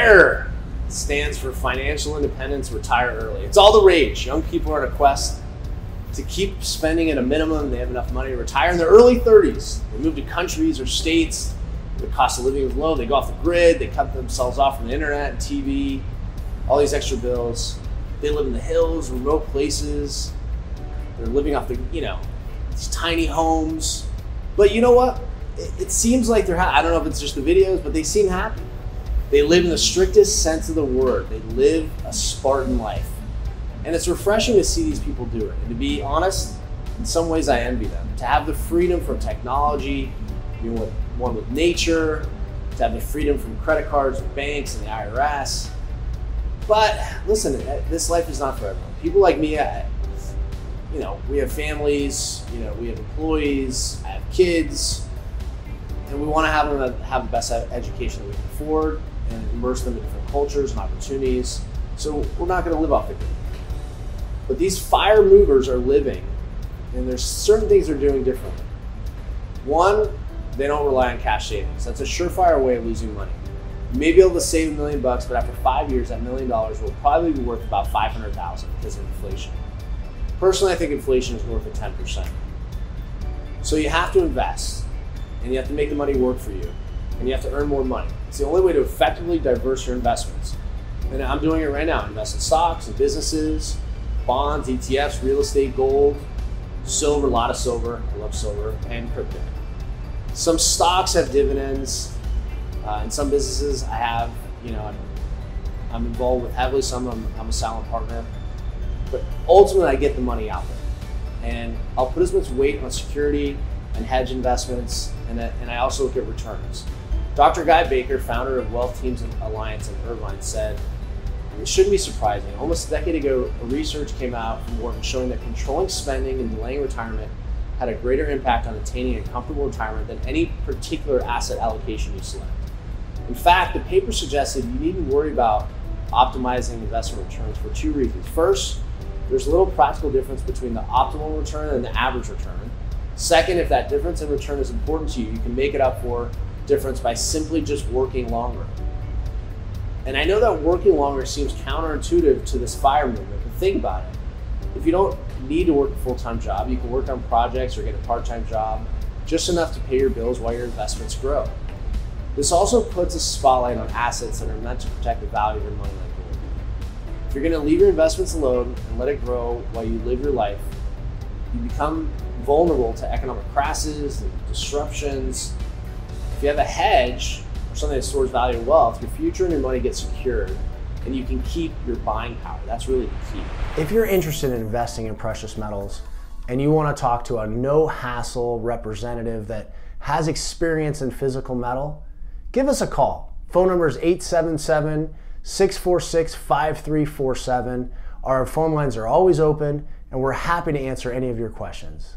FIRE stands for financial independence, retire early. It's all the rage. Young people are on a quest to keep spending at a minimum. They have enough money to retire in their early 30s. They move to countries or states. The cost of living is low. They go off the grid. They cut themselves off from the internet and TV, all these extra bills. They live in the hills, remote places. They're living off the, you know, these tiny homes. But you know what? It, it seems like they're, ha- I don't know if it's just the videos, but they seem happy. They live in the strictest sense of the word. They live a Spartan life. And it's refreshing to see these people do it. And to be honest, in some ways I envy them. To have the freedom from technology, being with, one with nature, to have the freedom from credit cards and banks and the IRS. But listen, eh, this life is not for everyone. People like me, I, you know, we have families, you know, we have employees, I have kids, and we want to have them have the best education that we can afford and immerse them in different cultures and opportunities. So we're not going to live off the grid. But these fire movers are living, and there's certain things they're doing differently. One, they don't rely on cash savings. That's a surefire way of losing money. You may be able to save a million bucks, but after five years, that million dollars will probably be worth about 500,000 because of inflation. Personally, I think inflation is north of 10%. So you have to invest, and you have to make the money work for you, and you have to earn more money. It's the only way to effectively diverse your investments. And I'm doing it right now. I invest in stocks and businesses, bonds, ETFs, real estate, gold, silver, a lot of silver. I love silver, and crypto. Some stocks have dividends. Uh, in some businesses, I have, you know, I'm, I'm involved with heavily. Some I'm, I'm a silent partner. But ultimately, I get the money out there. And I'll put as much weight on security and hedge investments, and, and I also look at returns. Dr. Guy Baker, founder of Wealth Teams Alliance in Irvine, said, it shouldn't be surprising. Almost a decade ago, a research came out from Wharton showing that controlling spending and delaying retirement had a greater impact on attaining a comfortable retirement than any particular asset allocation you select. In fact, the paper suggested you needn't worry about optimizing investment returns for two reasons. First, there's little practical difference between the optimal return and the average return. Second, if that difference in return is important to you, you can make it up for difference by simply just working longer. And I know that working longer seems counterintuitive to this fire movement, but think about it. If you don't need to work a full time job, you can work on projects or get a part time job, just enough to pay your bills while your investments grow. This also puts a spotlight on assets that are meant to protect the value of your money like gold. If you're going to leave your investments alone and let it grow while you live your life, you become vulnerable to economic crashes and disruptions if you have a hedge or something that stores value and wealth, your future and your money get secured and you can keep your buying power. That's really the key. If you're interested in investing in precious metals and you want to talk to a no hassle representative that has experience in physical metal, give us a call. Phone number is 877 646 5347. Our phone lines are always open and we're happy to answer any of your questions.